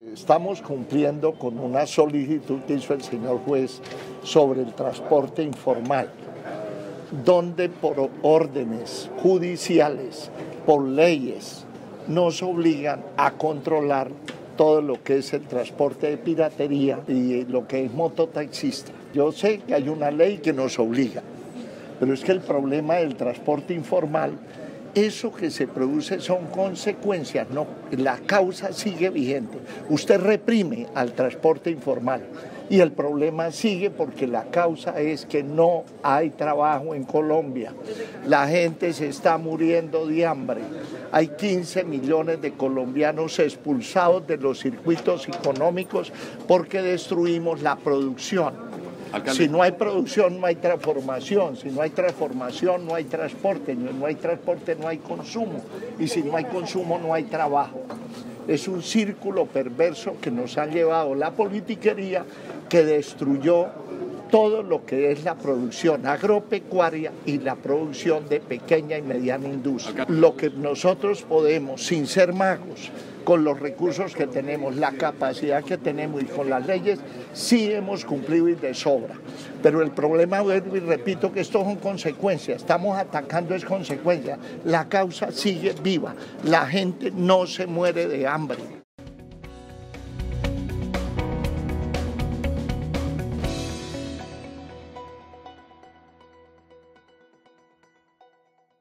Estamos cumpliendo con una solicitud que hizo el señor juez sobre el transporte informal, donde por órdenes judiciales, por leyes, nos obligan a controlar todo lo que es el transporte de piratería y lo que es mototaxista. Yo sé que hay una ley que nos obliga, pero es que el problema del transporte informal eso que se produce son consecuencias, no, la causa sigue vigente. Usted reprime al transporte informal y el problema sigue porque la causa es que no hay trabajo en Colombia. La gente se está muriendo de hambre. Hay 15 millones de colombianos expulsados de los circuitos económicos porque destruimos la producción si no hay producción, no hay transformación. Si no hay transformación, no hay transporte. No hay transporte, no hay consumo. Y si no hay consumo, no hay trabajo. Es un círculo perverso que nos ha llevado la politiquería que destruyó todo lo que es la producción agropecuaria y la producción de pequeña y mediana industria. Lo que nosotros podemos, sin ser magos, con los recursos que tenemos, la capacidad que tenemos y con las leyes, sí hemos cumplido y de sobra. Pero el problema, y repito, que esto son consecuencias, estamos atacando es consecuencia. La causa sigue viva, la gente no se muere de hambre.